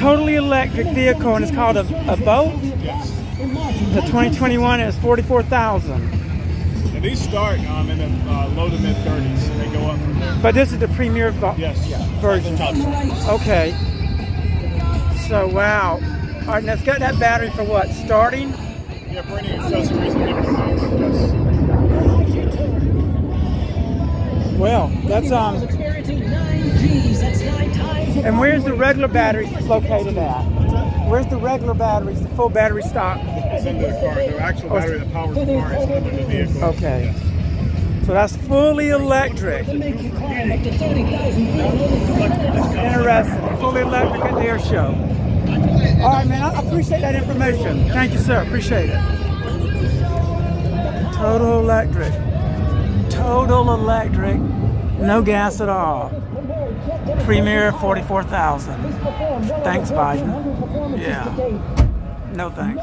Totally electric vehicle, and it's called a, a Bolt. Yes. The 2021 is 44,000. And these start um, in the uh, low to mid 30s, and they go up from there. But this is the premier vo- Yes. version. Top choice. Okay. So wow. All right, now it's got that battery for what? Starting? Yeah, for any accessories and different things. Yes. Well, that's um. Experiencing nine Gs, that's nine times. And where's the regular batteries located at? Where's the regular batteries, the full battery stock? It's under the car. The actual oh, battery that powers the car is under the vehicle. Okay. So that's fully electric. To make you climb up to 30,000 feet. Interesting. Fully electric at the air show. All right, man. I appreciate that information. Thank you, sir. Appreciate it. Total electric. Total electric. No gas at all. Premier 44,000. Thanks, Biden. Yeah. No thanks.